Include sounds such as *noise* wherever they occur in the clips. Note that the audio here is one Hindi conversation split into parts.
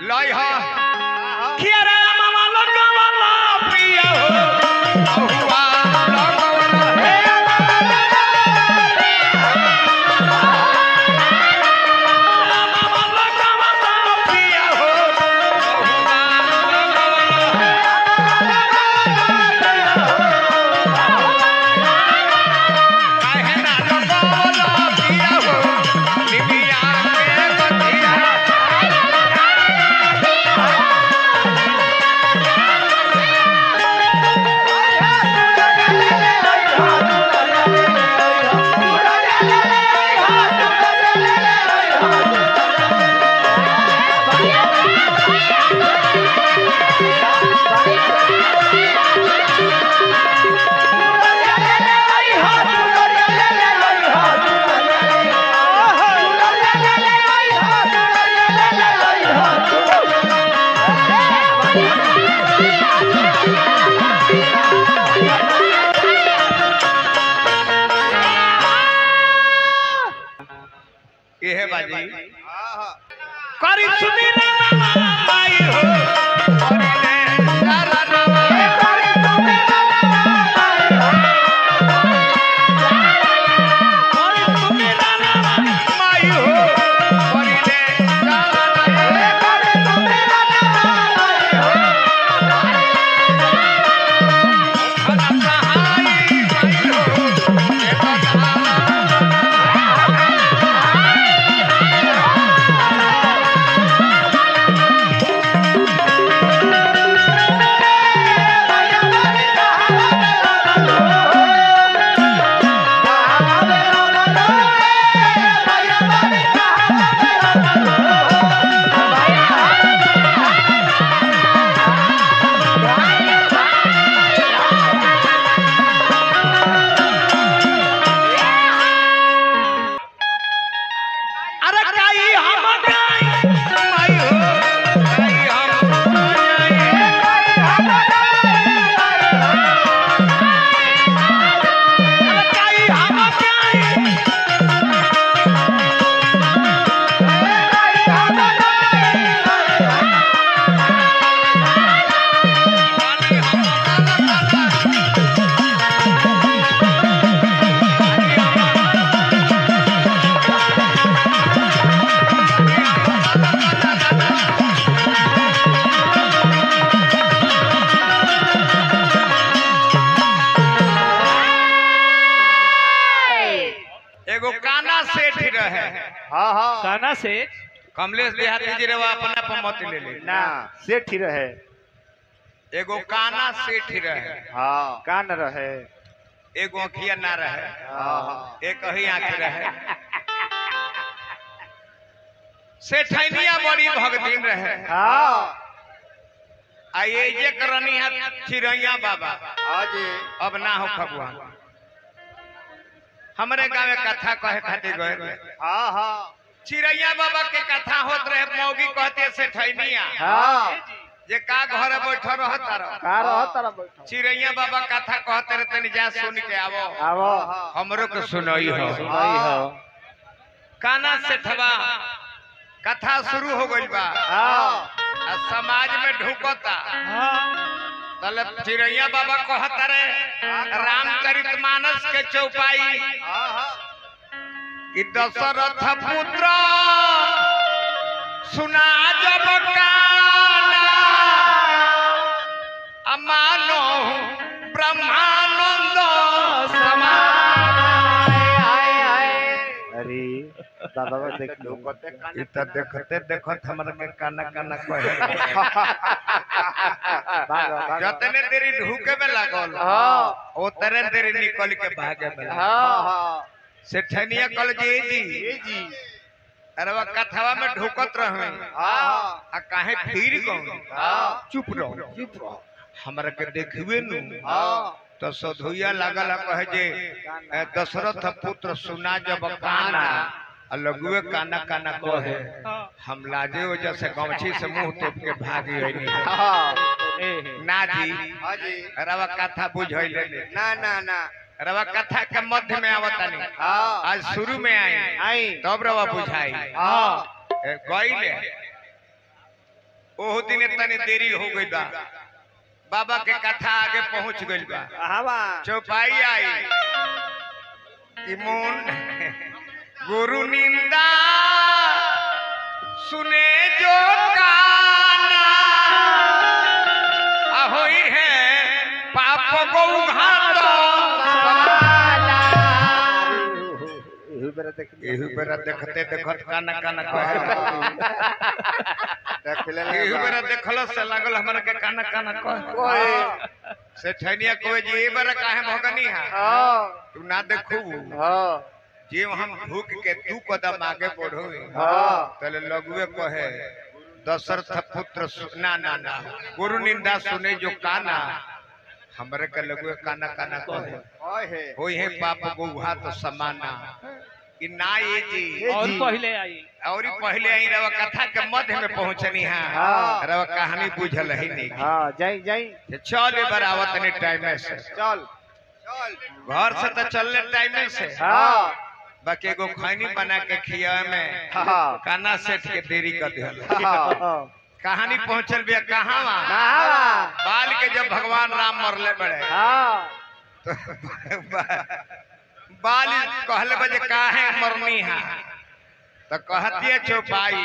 लय ये है बाजी करी सुमीरा हाँ हाँ। काना से कमलेश देहाती जी रवा अपना पर मत ले ले ना सेठ ही रहे। एगो काना सेठ ही रहे। हाँ। कान रहे। एगो अखिया ना रहे। हाँ हाँ। एक ही आँख रहे। सेठैनिया बड़ी भगतीन रहे। हाँ। आ ये जे करनी है चिड़ैया बाबा। हाँ जी। अब ना हो। भगवान। हमरे गाँव में कथा कहे खातिर गए। हाँ हाँ। चिड़ैया बाबा के कथा होत रहे मौगी कहते सेठैनिया हाँ। जे। का घर रहता रह। का रह तारा बैठो चिड़ैया बाबा कथा कहते रहे तनी जा सुन के आवो। आवो। हमरो के सुनई हो। सुनाई हो। काना सेठवा कथा शुरू हो गइल बा। हाँ। समाज में ढुकता। तले चिड़ैया बाबा कहत रहे रामचरित मानस के चौपाई। कि दशरथ पुत्र। सुना जब काना। अमानो ब्रह्मानंद दादा बा देख लो इ त देखते देखत हमरा के काना काना कहे। जतने देरी ढूके में लागल। हाँ। उतने देरी निकल के भागे में लागल। हाँ हाँ। सेठनिया कल जी जी। जी अरे वो कथवा में ढुकत रहे। हाँ। आ काहे फिर कहूँ हाँ। चुप रहो। चुप रहो। हमरा के देखबे नु। हाँ। तो सधुइया लागल कहे जे दशरथ पुत्र सुना जब काना। आ लघुए काना काना कहे हम लाजे वजह से गमछी से मुँह तोप के भागी होइनी। हाँ। ना जी हाँ जी। रवा कथा बुझैले ना ना ना। रवा कथा के मध्य में आवतानी। हाँ। आज शुरू में आई। आई। तब रवा बुझाई। हाँ। ए, गईले ओहो दिन तनी देरी हो गई बा। बाबा के कथा आगे पहुँच गई बा। चौपाई आई। इमोन गुरु निंदा सुने जो ahoई है पाप को एहू बेरा देखते देखत काना काना कहे एहू बेरा देखल से लागल हमरा के काना काना कहे से ठनिया कोई जी ए बेरा काहे भगनी है हाँ तू ना देखू। हाँ जे हम भूख के तू कदम आगे बढ़ो हाँ। तले लघुए कहे दशरथ पुत्र ना ना ना गुरु निंदा सुने जो काना। हमरे के लघुए काना काना कहे ओए हे है पाप गुहा तो समाना। कि ना ये जी। और पहले आई। और पहले आई रवा कथा के मध्य में पहुंचनी है। हाँ। रवा कहानी बुझल ही नहीं। हाँ जाई जाई। चल ए बरावत ने टाइम से। चल चल। घर से तो चलने टाइम से। हाँ। बाकी एगो खैनी बना के खिया में। काना सेठ के देरी कर दिहल कहानी पहुंचल बिया कहाँ वहाँ बाल के जब भगवान राम मरले बड़े। तो *laughs* बाल कहले बजे काहे मरनी है? तो कहती है चौपाई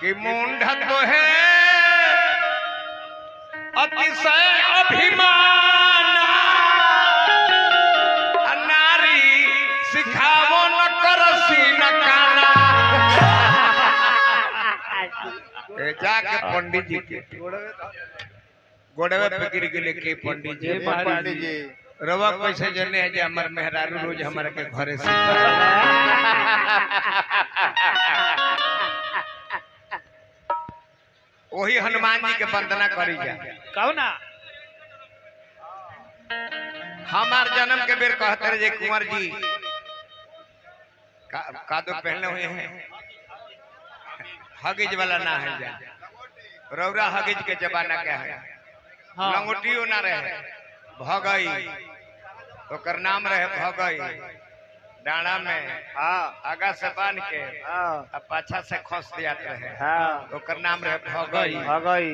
कि मुंडा तो है। अतिशय अभिमान। ए, जाके पंडित जी के। गोड़वे पे गिर गेले के पंडित जी। पंडित जी। रवा कैसे जने है जे हमर मेहरारू रोज हमरा के घरे से। वही हनुमान जी के वंदना करी जा। कहो ना। हमार जन्म के बेर कहते रहे जे कुंवर जी। का, कादो पहने हुए हैं। हगिज वाला ना है जा रौरा हगिज के जमाना के है? हाँ। लंगोटियो ना रहे। भगई। ओकर नाम रहे भगई। डाना में हाँ आगा से बाँध के हाँ। अब पाछा से खोस दिया रहे। हाँ। ओकर नाम रहे भगई। आ गई